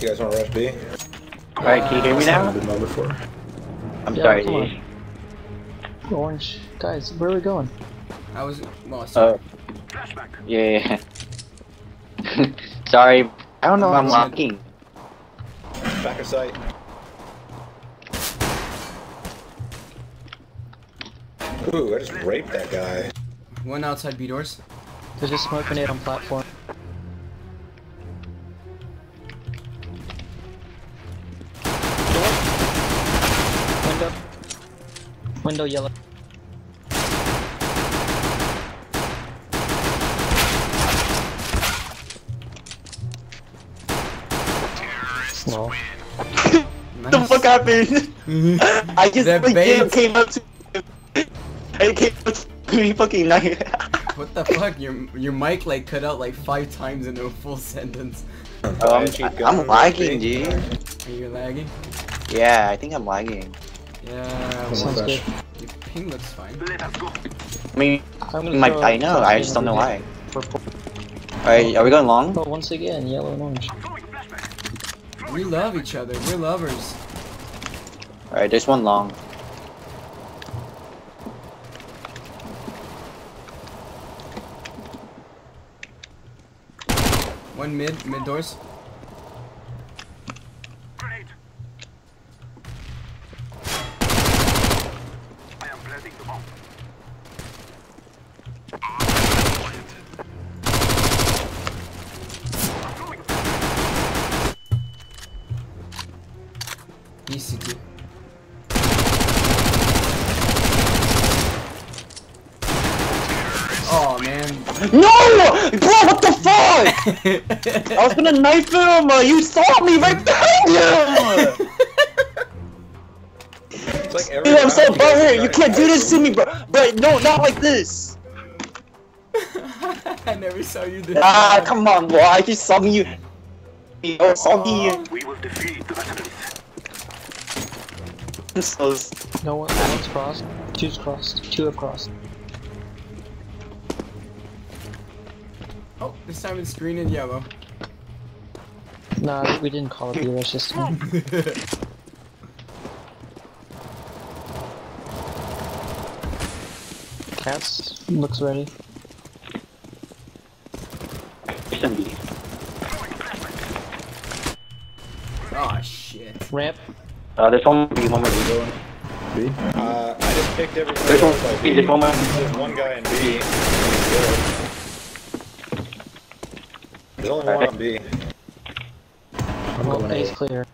You guys want to rush B? Alright, can you hear me now? Been there before. I'm Yeah, sorry, come on. dude. Orange. Guys, where are we going? I was well. Sorry. Uh, yeah, yeah. sorry. I don't know if I'm walking. locking. Back of sight. Ooh, I just raped that guy. One outside B doors. They're just smoking it on platform. Window yellow. No. Nice. the fuck happened? I just The like, bait. came, came up to I came up to me fucking night. What the fuck? Your your mic like cut out like five times in a full sentence. um, Cheap I, gun, I'm lagging, dude. Are you lagging? Yeah, I think I'm lagging. Yeah. Sounds good. Your ping looks fine. I mean, I'm gonna my, I know, I just don't know why. Alright, are we going long? But once again, yellow and orange. We love each other. We're lovers. Alright, there's one long. One mid, mid doors. I was gonna knife him! uh, You saw me right behind him! It's like every Dude, I'm so round you butthurt! You can't do this to me, bro! Bro, no, not like this! I never saw you do Ah, that. come on, bro, I just saw me. You saw me. I'm so. No one, no one's crossed. Two's crossed. Two have crossed. Oh, this time it's green and yellow. Nah, we didn't call it the rush this time. Cats looks ready. oh shit. Ramp. Uh, there's one more, one more. Going. B. Uh, I just picked everybody There's one, else by B, B. there's one. There's one guy in B. There's only one on B. I'm Well, going A's clear.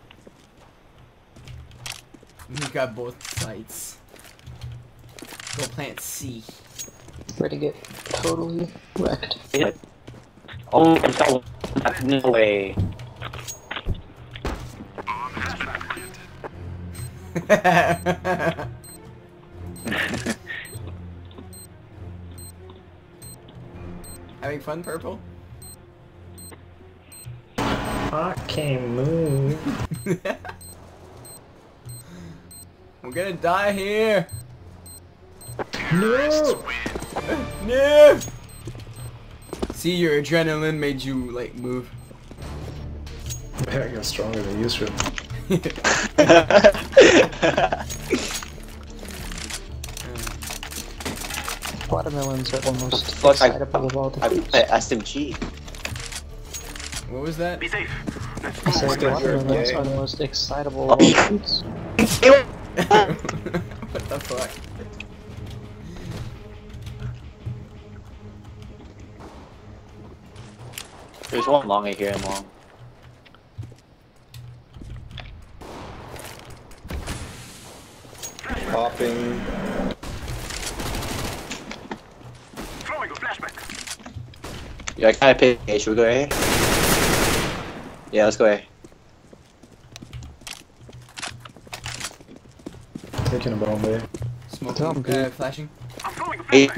We got both sites. Go plant C. Ready to get totally wrecked. Oh, I saw one. No way. Having fun, purple? I can't move. I'm gonna die here. No! No. See, your adrenaline made you like move. Yeah, I got stronger than you should. Watermelons are the most Fuck, I, excitable of all the I fruits. play SMG. What was that? I said Still watermelons gay. are the most excitable oh, of all the fruits. what the fuck? There's one long here and long. Popping. Yeah, I kinda pick A. Should we go A? Yeah, let's go A. Taking a bomb A. Smoking. Tom, Uh, dude. flashing. A.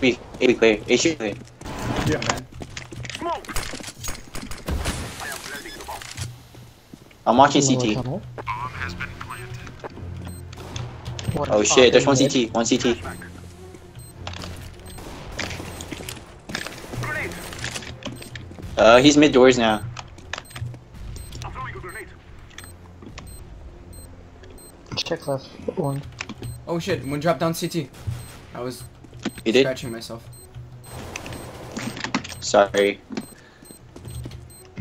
B. A be clear. A should be clear. Yeah. Man. I'm watching Lower CT. tunnel. One Oh shit, there's one popping CT. One CT. Uh, he's mid doors now. Check left. One. Oh shit, one drop down CT. I was you did? scratching myself. Sorry.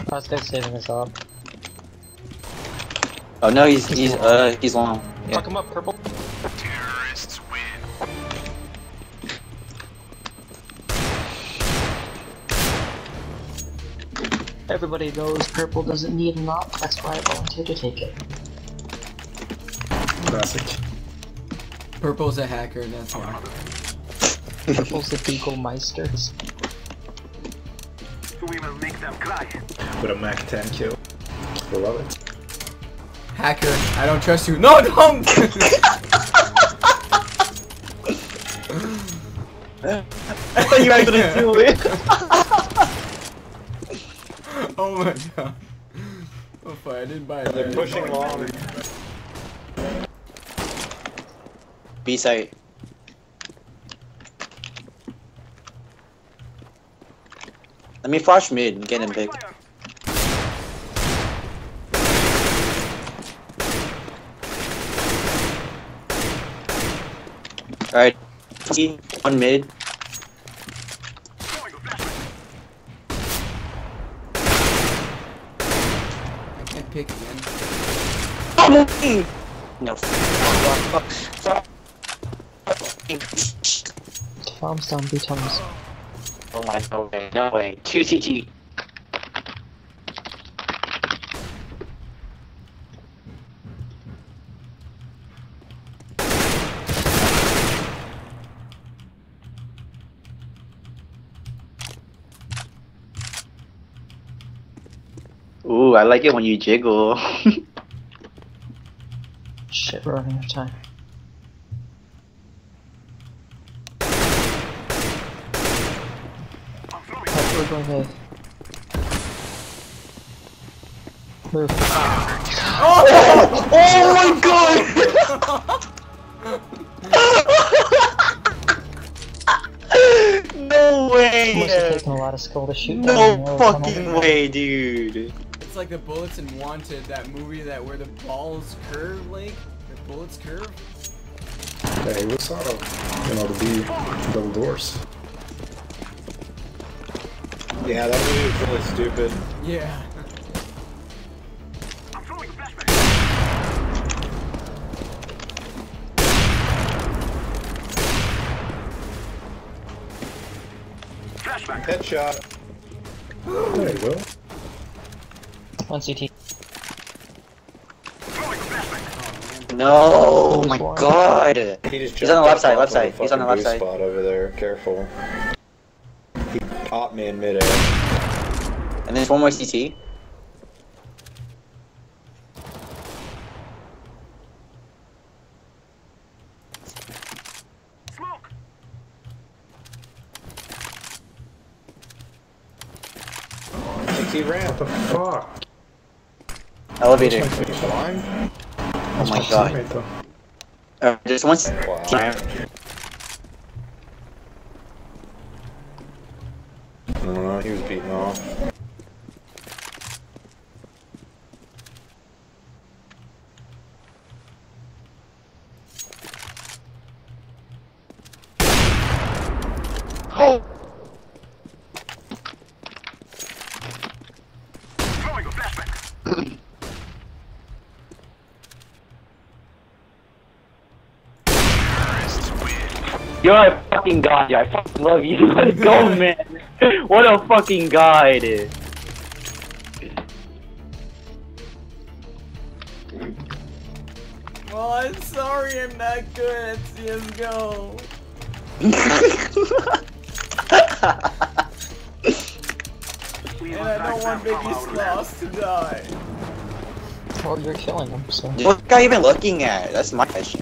That's good saving us up. Oh no, he's he's uh he's long. Yeah. Fuck him up, purple. Everybody knows purple doesn't need an op, that's why I volunteered to take it. Classic. Purple's a hacker, that's why. Purple's the Beagle Meister. We will make them cry. With a Mac 10 kill. I love it. Hacker, I don't trust you. No, don't! I thought you guys gonna do it. oh my god. Oh fuck, I didn't buy it. They're pushing long. B site. Let me flash mid and get him big. Alright, T on mid. I can't pick again. No. Tom's down, B Tom's. Oh my, no way, no way. 2 CT. Ooh, I like it when you jiggle. Shit, we're running out of time. Right, we're going. Move. oh oh my god! no way! Must have taken a lot of skill to shoot No fucking way, dude. It's like the bullets in Wanted, that movie that where the balls curve, like the bullets curve. Yeah, what's was out of, you know, the B double doors. Yeah, that movie was really stupid. Yeah. Headshot. There you will. One CT. No, oh my Who's god. He just He's on the left side, left side. He's on the left side. spot over there. Careful. He popped me in midair. And there's one more CT. Smoke. CT ramp. What the fuck? Elevator. He's? Oh my My god. teammate, though. Uh, there's one CT. Wow. No, he was beaten off. You're a fucking god, I fucking love you. Let's go, man. What a fucking god. Well, I'm sorry, I'm not good at CS:GO. And I don't want Baby Sloths to die. Well, you're killing him, so... What guy even looking at? That's my question.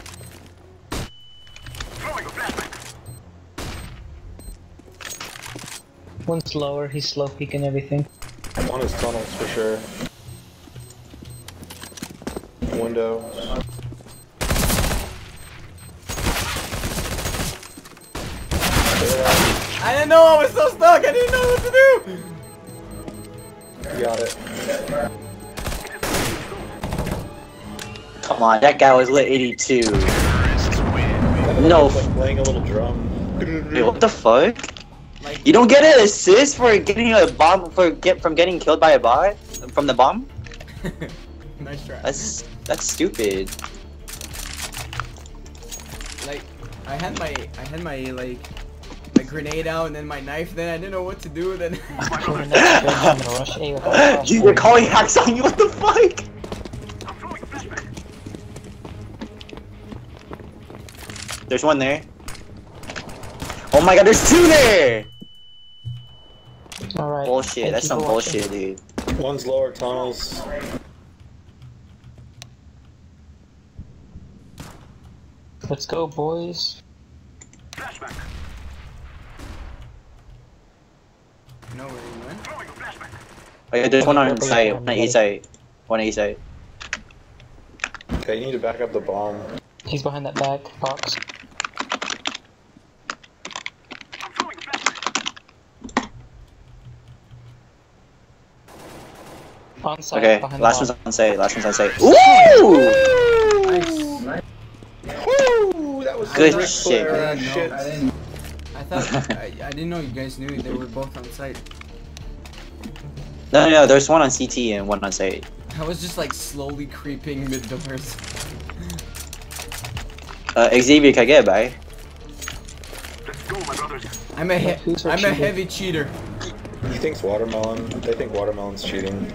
One's lower, he's slow peeking everything. One is tunnels for sure. Window. I didn't know I was so stuck. I didn't know what to do. Got it. Come on, that guy was lit 82. No. was like playing a little drum. Wait, what the fuck? Like, You don't get an assist for getting a bomb for get from getting killed by a bot from the bomb? nice try. That's that's stupid. Like, I had my, I had my like, my grenade out and then my knife. Then I didn't know what to do. Then For the next big, I'm gonna rush A with all the Dude, you're calling hacks on you. What the fuck? There's one there. Oh my god, there's two there! Alright. Bullshit, thank that's some for watching. bullshit, dude. One's lower tunnels. Let's go, boys. Flashbang. no, way, you went? Oh yeah, there's one on site, one on A site. One A site. Okay, you need to back up the bomb. He's behind that back box. On site, Okay, last one's on site, last one's on site. Ooh! Nice. Woo! That was Good some shit. Flair I didn't shit. know. I didn't. I thought I, I didn't know you guys knew they were both on site. No, no, no, there's one on CT and one on site. I was just like slowly creeping mid doors. Uh, Xavier, can I get it by? I'm a, he I'm a cheater? heavy cheater. He thinks watermelon. They think watermelon's cheating.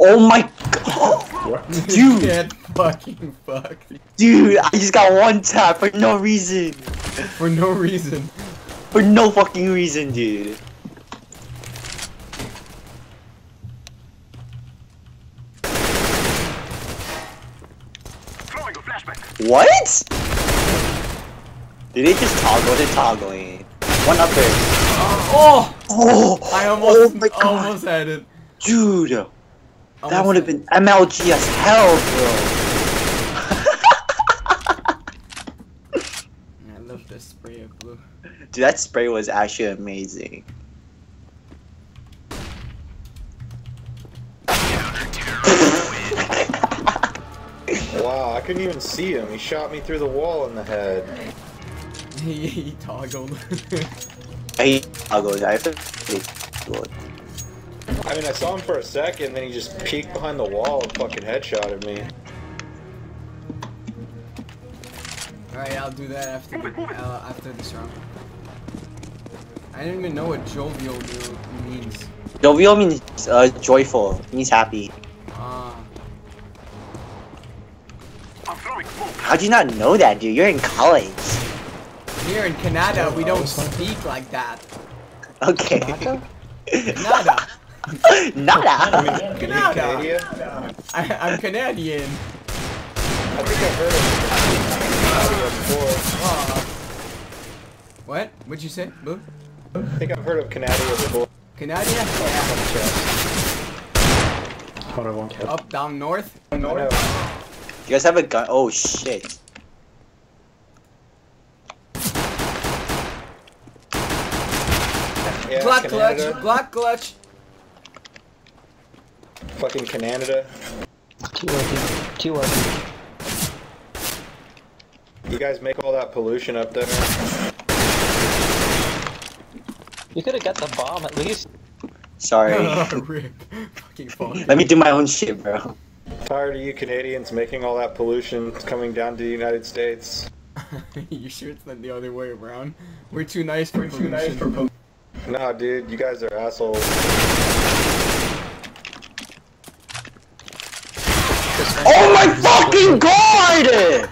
Oh my god! What? Dude. Get fucking fucked Dude, I just got one tap for no reason. For no reason. For no fucking reason, dude. What? Did they just toggle? They're toggling. One up there. Oh! Oh! I almost, oh my god. almost had it. Dude! That would have been MLG as hell, bro. it. I love this spray of blue. Dude, that spray was actually amazing. Wow, I couldn't even see him. He shot me through the wall in the head. he, he toggled. I toggled. I good. I mean, I saw him for a second, then he just peeked behind the wall and fucking headshotted me. Alright, I'll do that after uh, after this round. I didn't even know what jovial means. Jovial means uh, joyful. Means happy. Ah. How'd you not know that, dude? You're in college. Here in Canada, we don't speak like that. Okay. Nada. Nada. I mean, you Canada. Canadian? I, I'm Canadian. I think I've heard of Canada before. Ah. What? What'd you say, Boo? I think I've heard of Canada before. Canada? Yeah. Hold on, one Up, down, north? I know. You guys have a gun? Oh shit. Yeah, Glock clutch, Canada. Glock clutch. Fucking Canada. Two RP. Two RP. You guys make all that pollution up there. You could have got the bomb at least. Sorry. Oh, Rip. Fucking phone. Let me do my own shit, bro. Tired of you Canadians making all that pollution coming down to the United States. you sure it's not the other way around? We're too nice for pollution. Nah, dude, you guys are assholes. Oh my fucking god!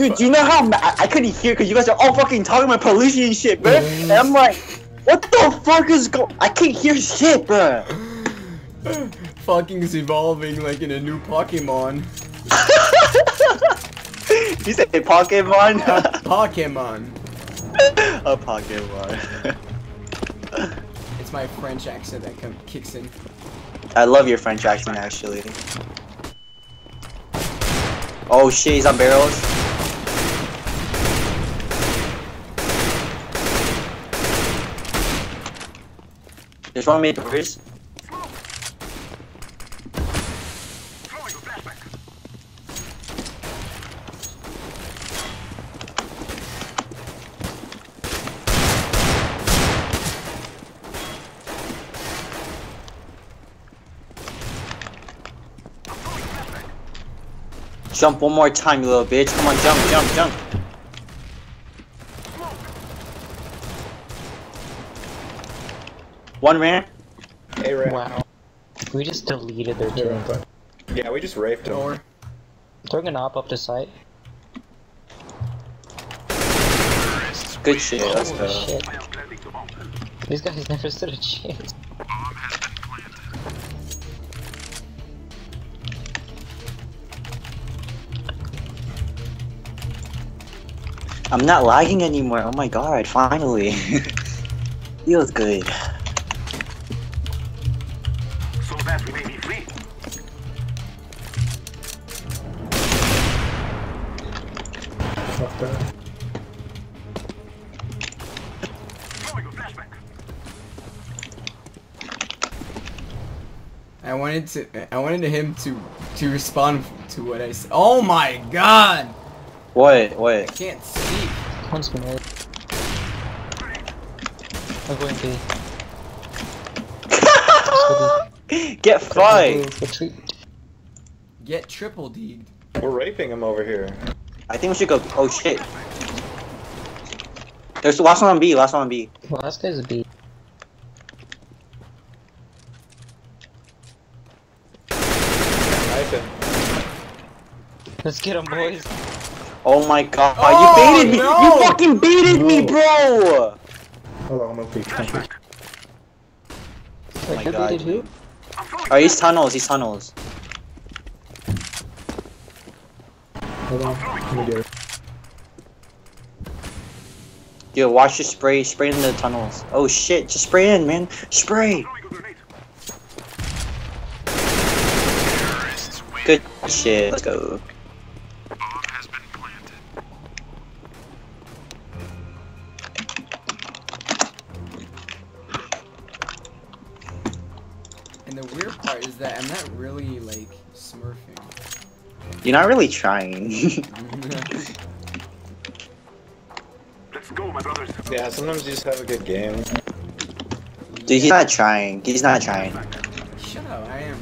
Dude, do you know how ma- I, couldn't hear because you guys are all fucking talking about pollution and shit, bro. And I'm like, what the fuck is go? I can't hear shit, bro. Fucking is evolving like in a new Pokemon. you said Pokemon? Pokemon. A Pokemon. It's my French accent that com- kicks in. I love your French accent, actually. Oh shit, he's on barrels. There's one doors. Jump one more time, you little bitch. Come on, jump, jump, jump. One man. Hey, Ray. Wow. We just deleted their team. Yeah, we just raped him. Or Throwing an op up to site. Good shit. Let's Holy go. shit. These guys never stood a chance. I'm not lagging anymore. Oh my god, finally. Feels good. Wanted to, I wanted him to, to respond to what I said. Oh my god! Wait, wait. I can't see. One's mid. I'm going B. Get fucked. Retreat. Get triple D'd. We're raping him over here. I think we should go. Oh shit. There's the last one on B. Last one on B. Well, last guy's a B. Let's get him, boys. Oh my god. Oh, you baited me. You fucking baited me, bro. Hold on, I'm gonna peek. Flashbang. my who God. did who? Oh, he's tunnels. He's tunnels. Hold on. Let me get it. Dude, watch your spray. Spray in the tunnels. Oh shit. Just spray in, man. Spray. throwing a grenade. Good shit. Let's go. Really like smurfing. You're not really trying. Let's go, my brothers. Yeah, sometimes you just have a good game. Dude, he's not trying. He's not trying. Shut up, I am.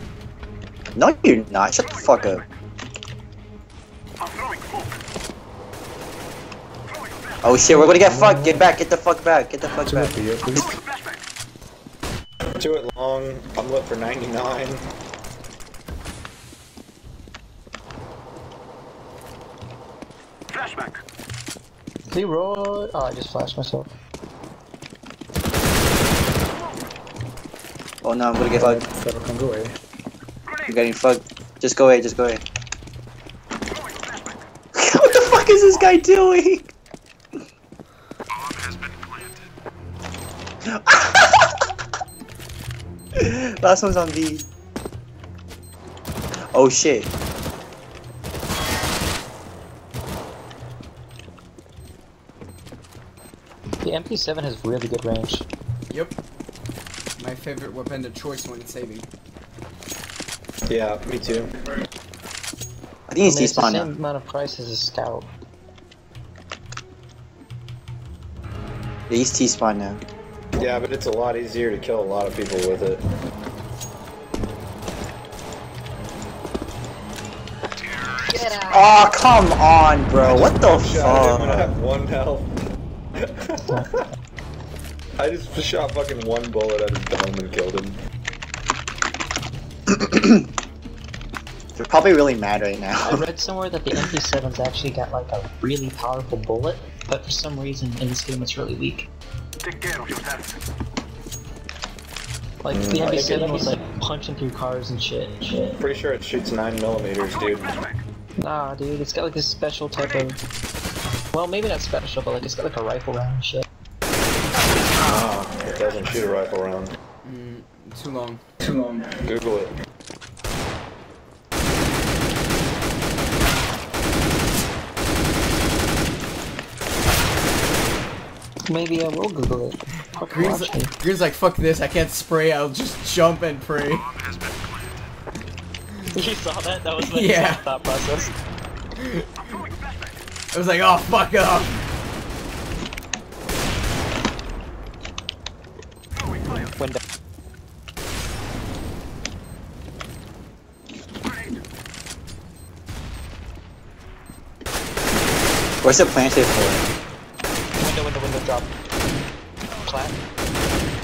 No, you're not. Shut the fuck up. I'm throwing smoke. Throwing a flashbang. Oh shit, we're gonna get fucked. Get back. Get the fuck back. Get the fuck back. up here, please. Throwing a flashbang. To it long. I'm lit for 99. Leroy. Oh, I just flashed myself. Oh no, I'm gonna get fucked. Federal can go away. I'm getting fucked. Just go away. Just go away. what the fuck is this guy doing? Last one's on B. Oh shit. The MP7 has really good range. Yep. My favorite weapon of choice when it's saving. Yeah, me too. I think he's I mean, it's the same amount of price as a scout. Yeah, he's T-spawn now. Yeah, but it's a lot easier to kill a lot of people with it. Oh come on, bro. What the Shot him when I fuck? have one health. I just shot fucking one bullet at his dome and killed him. They're probably really mad right now. I read somewhere that the MP7's actually got like a really powerful bullet, but for some reason in this game it's really weak. Take care of yourself. Like Mm. the I think MP7 it- was like punching through cars and shit. shit. Pretty sure it shoots 9 millimeters, dude. Flashbang. Nah, dude, it's got like a special type of. Well, maybe not special, but like it's got like a rifle round and shit. Ah, it doesn't shoot a rifle round. Mm, too long. Too long. Google it. Maybe I will Google it. Fucking Green's, watch me. Green's like, fuck this, I can't spray, I'll just jump and pray. You saw that? That was my Yeah. exact thought process. I was like, oh, fuck off. Window. Where's it planted for? Window, window, window, drop. Plat.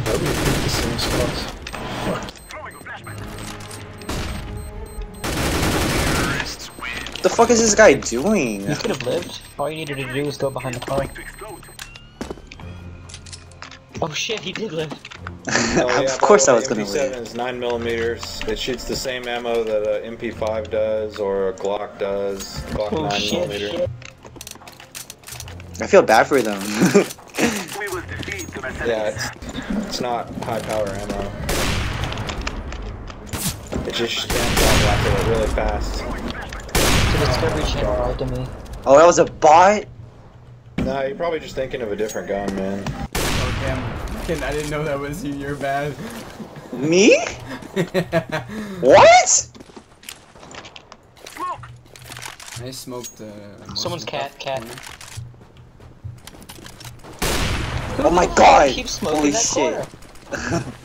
That would be the same spots. The fuck is this guy doing? You could have lived. All you needed to do was go behind the car. Oh shit, he did live. Oh, yeah, of course I was gonna way, MP7 is 9 millimeters. It shoots the same ammo that a MP5 does or a Glock does. Glock Oh 9 shit, millimeter. shit. I feel bad for them. We will defeat. Yeah, it's, it's not high power ammo. It just stands out rapid really fast. To the Discovery Channel lied to me. oh, that was a bot? Nah, you're probably just thinking of a different gun, man. Oh, damn. Fucking, I didn't know that was you, you're bad. Me? What? Smoke. I smoked, uh... Someone's of the cat, stuff. cat. Oh my Who the fuck god! keeps smoking Holy that shit.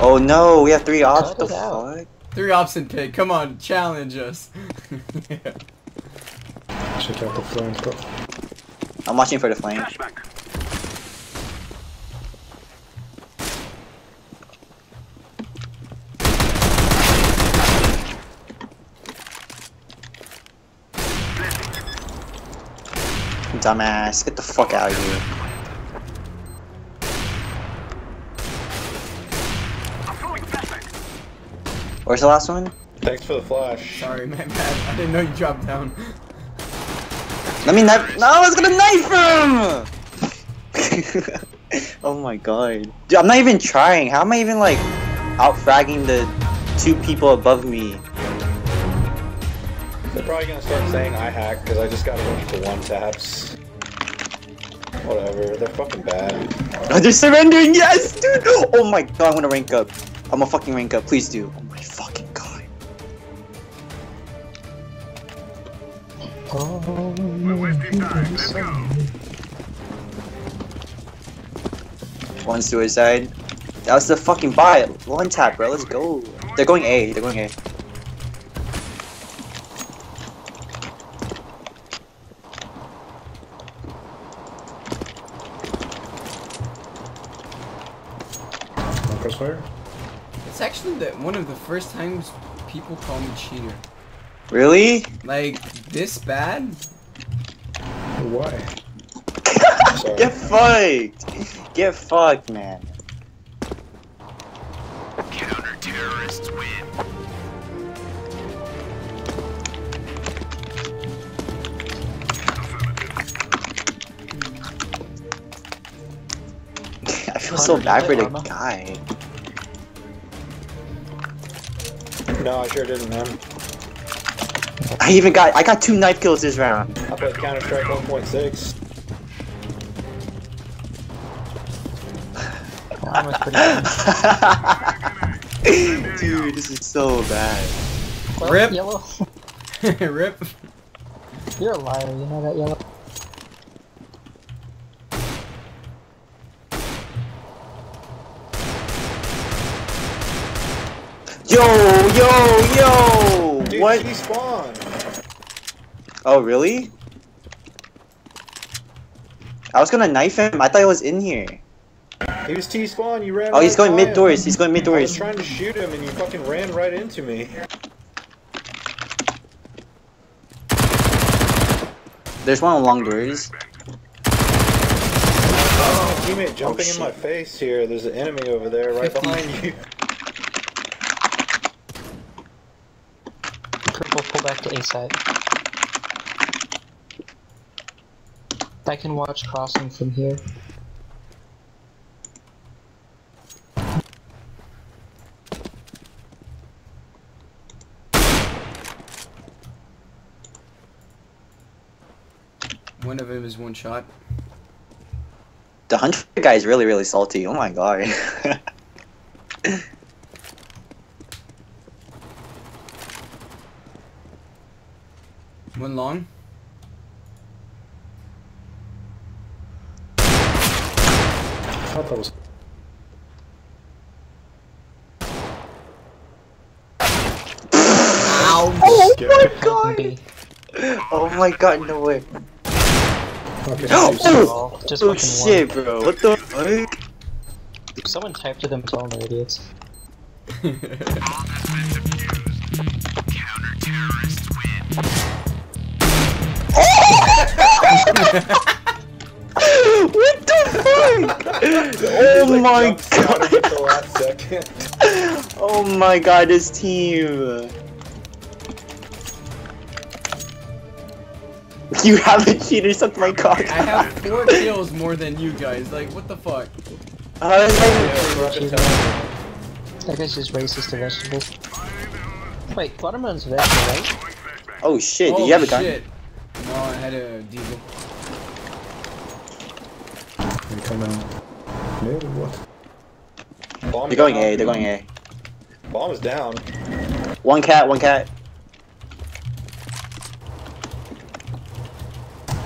Oh no, we have three ops. Cut The fuck? Three ops and pig, come on, challenge us. Check out the flame pro. I'm watching for the flame. Flashbang. Dumbass, get the fuck out of here. I'm throwing a flashbang. Where's the last one? Thanks for the flash. Sorry, man, bad. I didn't know you dropped down. Let me knife. No, I was gonna knife him! oh my god. Dude, I'm not even trying. How am I even like out fragging the two people above me? They're probably gonna start saying I hack because I just got a bunch of one taps. Whatever, they're fucking bad. Oh, they're surrendering, yes, dude! Oh my god, I'm gonna rank up. I'm gonna fucking rank up, please do. Wasting time. Let's go. One suicide. That was the fucking buy. One tap, bro. Let's go. They're going A. They're going A. Crossfire? It's actually the, one of the first times people call me cheater. Really? Like, this bad? Why? Get fucked. Get fucked, man. Counter-terrorists win. I feel so bad for the Arma. guy. No, I sure didn't, man. I even got I got two knife kills this round. I played Counter Strike 1.6. Armor's. Dude, this is so bad. Well, Rip. Yellow. Rip. You're a liar, you know that, Yellow? Yo, yo, yo! Dude, what? he spawned. Oh, really? I was gonna knife him. I thought he was in here. He was T spawn. You ran. Oh, he's going mid him. doors. He's going mid I was trying to shoot him, and you fucking ran right into me. There's one along doors. Oh, my teammate oh, jumping in my face here. There's an enemy over there, right behind you. Purple, pull back to A side. I can watch crossing from here. One of them is one shot. The hunter guy is really, really salty. Oh my god. One long. Thought that was. oh my Hide in god! Oh my god, no way. Okay, Oh, Just oh fucking shit, bro. What the fuck? Someone typed to them as well, no idiots. what the fuck? Oh my god. The last. Oh my god, this team. You have a cheater suck my cock. I have four kills more than you guys. Like, what the fuck? How is that- Yeah, fucking tell me. That guy's just racist to vegetables. Wait, watermelon's a vegetable, right? Oh shit, oh, did you have a gun? shit. No, I had a diesel. You coming? Mid or what? Bomb They're going down. A, they're going A. Bomb is down. One cat, one cat.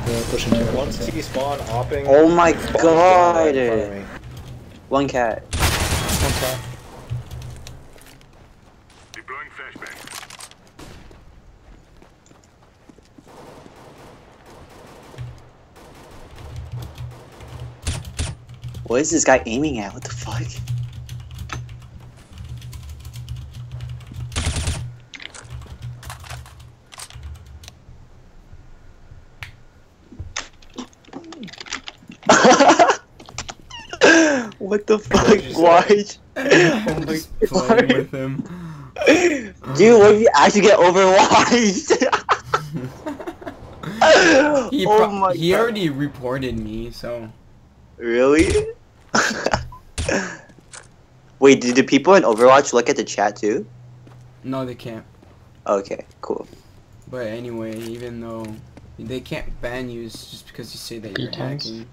Yeah, pushing two. One's T spawn opping. Oh my Bomb's right in front god. One cat. Okay. Deploying What is this guy aiming at? What the fuck? what the fuck? did? Why? I'm just playing with him. Dude, what if you actually get overwatched? He, oh my he god. already reported me, so. Really? Wait, did the people in Overwatch look at the chat too? No, they can't. Okay, cool. But anyway, even though they can't ban you it's just because you say that you're Beatons. hacking.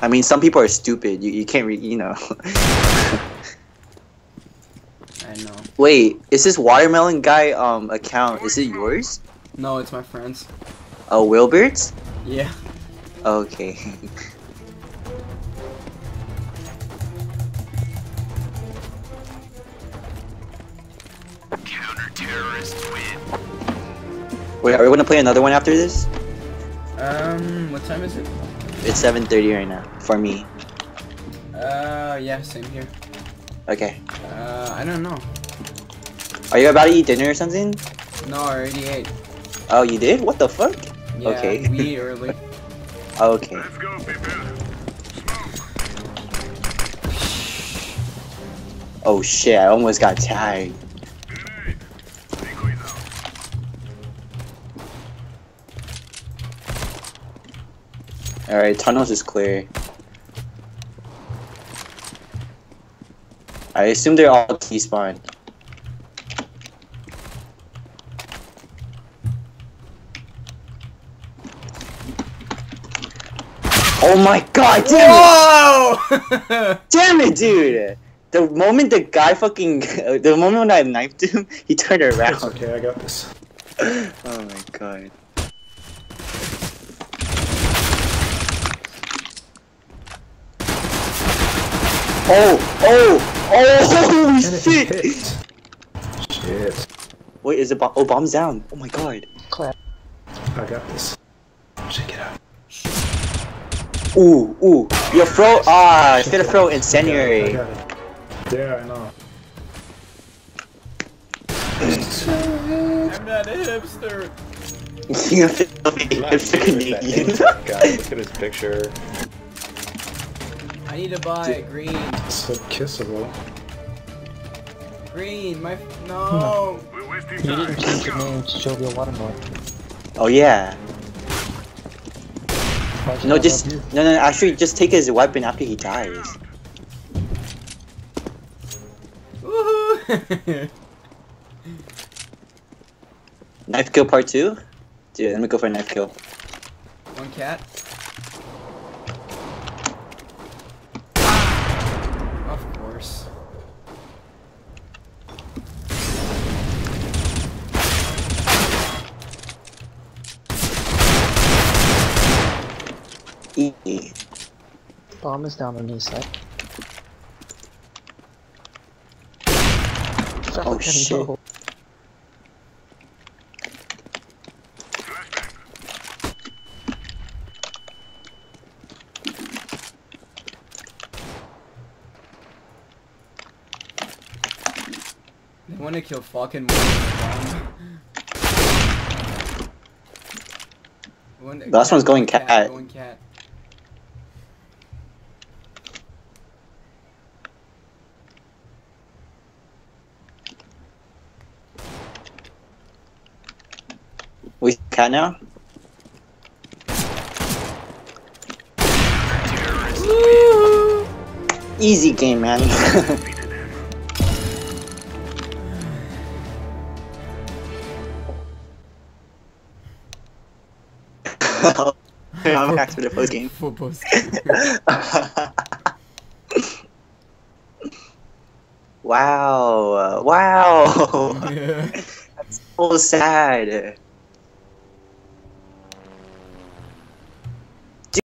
I mean, some people are stupid. You, you can't re- you know. I know. Wait, is this watermelon guy um account? Is it yours? No, it's my friend's. Oh, Wilbert's? Yeah. Okay. Wait, are we gonna play another one after this? Um, what time is it? It's 7:30 right now for me. Uh, yeah, same here. Okay. Uh, I don't know. Are you about to eat dinner or something? No, I already ate. Oh, you did? What the fuck? Yeah, Okay. we ate early. Okay. Let's go, people. Oh shit! I almost got tagged. All right, tunnels is clear. I assume they're all T spawn. Oh my god, damn it! Damn it, dude! The moment the guy fucking, the moment when I knifed him, he turned It's around. okay, I got this. Oh my god. Oh, oh, oh, And it shit! Shit. Wait, is it bomb? Oh, bomb's down. Oh my god. Clap. I got this. Check it out. Ooh, ooh. Your throw. Ah, I should have throw I incendiary. got it. Yeah, I know. I'm not a hipster. you filthy He's not hipster Canadian. insect guy. Look at his picture. I need to buy green. So kissable. Green, my no. Hmm. We're wasting You time. didn't change your name to Jovial Waterboy. Oh yeah. No, just love no, no. Actually, just take his weapon after he dies. Woohoo! Knife kill part two. Dude, let me go for a knife kill. One cat. Of course. Easy. Bomb is down on knee side. Oh, shit. They want to kill fucking more than one. One- Last one's going cat. cat. Going cat. We cat now. Easy game, man. I'm back to the post game. Full post. wow, wow, yeah. so sad.